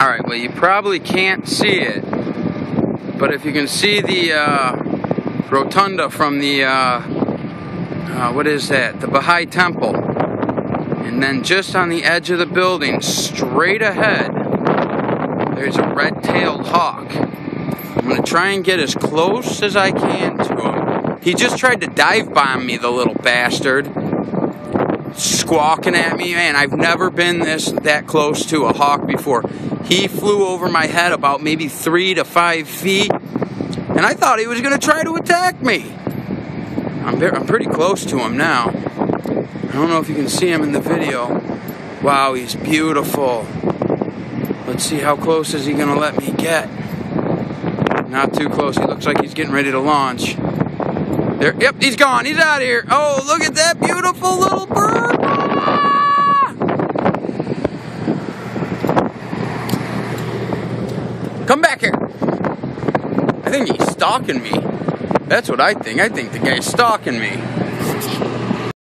Alright, well, you probably can't see it, but if you can see the uh, rotunda from the, uh, uh, what is that? The Baha'i Temple. And then just on the edge of the building, straight ahead, there's a red-tailed hawk. I'm gonna try and get as close as I can to him. He just tried to dive bomb me, the little bastard. Squawking at me, man. I've never been this that close to a hawk before. He flew over my head about maybe three to five feet, and I thought he was gonna try to attack me. I'm, I'm pretty close to him now. I don't know if you can see him in the video. Wow, he's beautiful. Let's see how close is he gonna let me get. Not too close. He looks like he's getting ready to launch. There. Yep, he's gone. He's out of here. Oh, look at that beautiful Come back here. I think he's stalking me. That's what I think. I think the guy's stalking me.